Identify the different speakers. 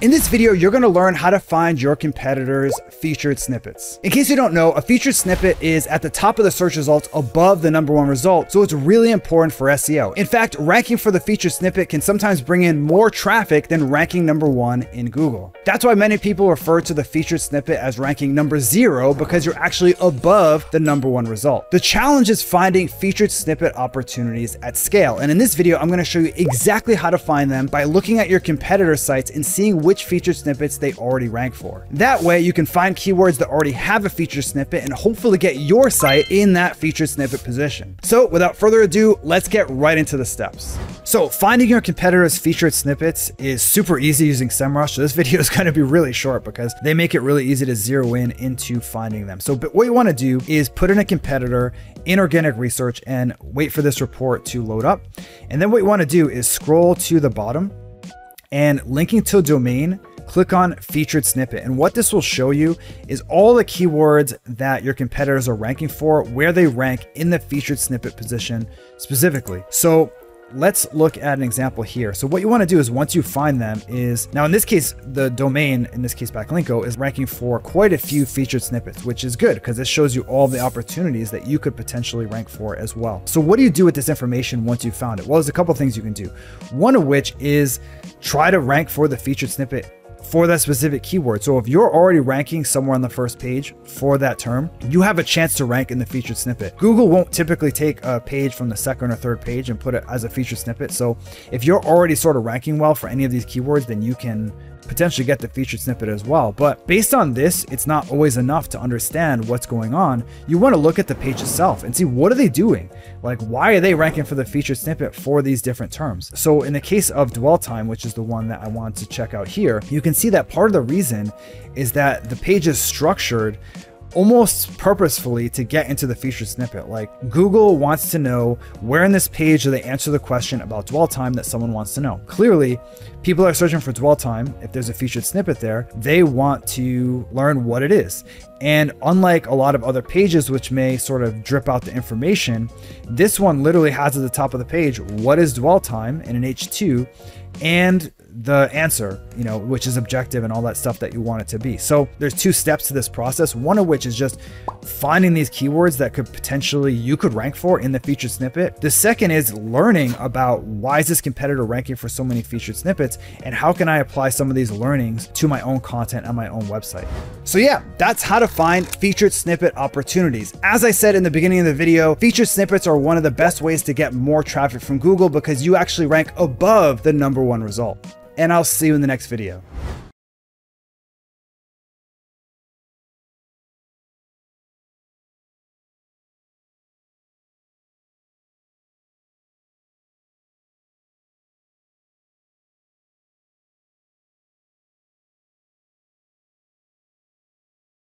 Speaker 1: In this video, you're gonna learn how to find your competitors' featured snippets. In case you don't know, a featured snippet is at the top of the search results above the number one result, so it's really important for SEO. In fact, ranking for the featured snippet can sometimes bring in more traffic than ranking number one in Google. That's why many people refer to the featured snippet as ranking number zero because you're actually above the number one result. The challenge is finding featured snippet opportunities at scale. And in this video, I'm gonna show you exactly how to find them by looking at your competitor sites and seeing which featured snippets they already rank for. That way you can find keywords that already have a featured snippet and hopefully get your site in that featured snippet position. So without further ado, let's get right into the steps. So finding your competitors featured snippets is super easy using SEMrush. So this video is going to be really short because they make it really easy to zero in into finding them. So but what you want to do is put in a competitor in organic research and wait for this report to load up. And then what you want to do is scroll to the bottom and linking to a domain, click on featured snippet. And what this will show you is all the keywords that your competitors are ranking for, where they rank in the featured snippet position specifically. So let's look at an example here. So what you want to do is once you find them is, now in this case, the domain, in this case Backlinko, is ranking for quite a few featured snippets, which is good because this shows you all the opportunities that you could potentially rank for as well. So what do you do with this information once you've found it? Well, there's a couple things you can do. One of which is try to rank for the featured snippet for that specific keyword. So if you're already ranking somewhere on the first page for that term, you have a chance to rank in the featured snippet. Google won't typically take a page from the second or third page and put it as a featured snippet. So if you're already sort of ranking well for any of these keywords, then you can potentially get the featured snippet as well. But based on this, it's not always enough to understand what's going on. You want to look at the page itself and see what are they doing? Like, why are they ranking for the featured snippet for these different terms? So in the case of dwell time, which is the one that I want to check out here, you can see that part of the reason is that the page is structured almost purposefully to get into the featured snippet. Like Google wants to know where in this page do they answer the question about dwell time that someone wants to know. Clearly, people are searching for dwell time. If there's a featured snippet there, they want to learn what it is. And unlike a lot of other pages, which may sort of drip out the information, this one literally has at the top of the page what is dwell time in an H2 and the answer, you know, which is objective and all that stuff that you want it to be. So there's two steps to this process, one of which is just finding these keywords that could potentially you could rank for in the featured snippet. The second is learning about why is this competitor ranking for so many featured snippets and how can I apply some of these learnings to my own content on my own website. So yeah, that's how to find featured snippet opportunities. As I said in the beginning of the video, featured snippets are one of the best ways to get more traffic from Google because you actually rank above the number one result and I'll see you in the next video.